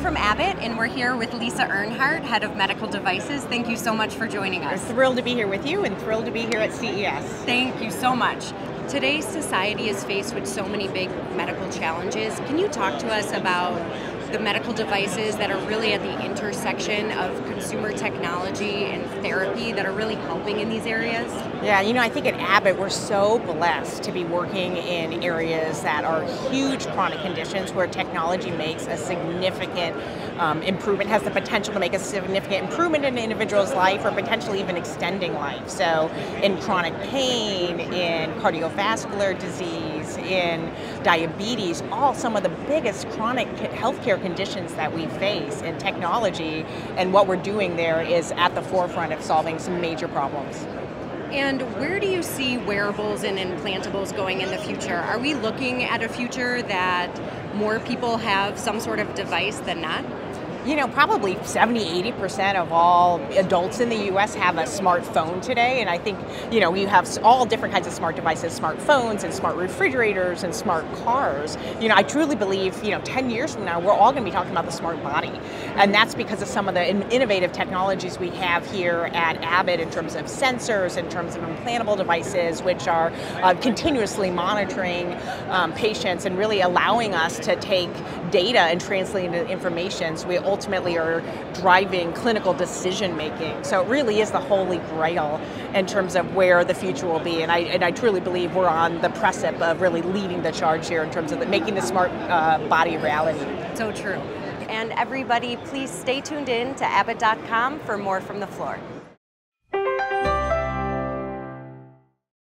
from Abbott, and we're here with Lisa Earnhardt, Head of Medical Devices. Thank you so much for joining us. We're thrilled to be here with you and thrilled to be here at CES. Thank you so much. Today's society is faced with so many big medical challenges. Can you talk to us about the medical devices that are really at the intersection of consumer technology and therapy that are really helping in these areas? Yeah, you know, I think at Abbott we're so blessed to be working in areas that are huge chronic conditions where technology makes a significant um, improvement, has the potential to make a significant improvement in an individual's life or potentially even extending life. So, in chronic pain, in cardiovascular disease, in diabetes, all some of the biggest chronic healthcare conditions that we face in technology, and what we're doing there is at the forefront of solving some major problems. And where do you see wearables and implantables going in the future? Are we looking at a future that more people have some sort of device than not? You know, probably 70, 80% of all adults in the US have a smartphone today. And I think, you know, we have all different kinds of smart devices, smartphones and smart refrigerators and smart cars. You know, I truly believe, you know, 10 years from now, we're all going to be talking about the smart body. And that's because of some of the innovative technologies we have here at Abbott in terms of sensors, in terms of implantable devices, which are uh, continuously monitoring um, patients and really allowing us to take data and translate it into information. So we ultimately are driving clinical decision making. So it really is the holy grail in terms of where the future will be. And I, and I truly believe we're on the precipice of really leading the charge here in terms of the, making the smart uh, body reality. So true. And everybody, please stay tuned in to Abbott.com for more from the floor.